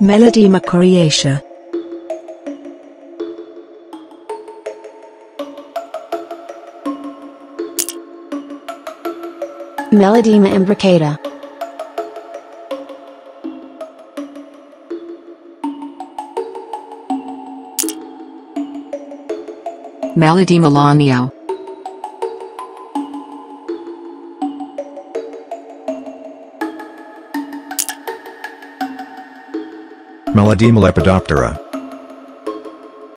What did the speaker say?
Melodema coriacea. Melodema imbricata. Melodema lanio. Melodema lepidoptera.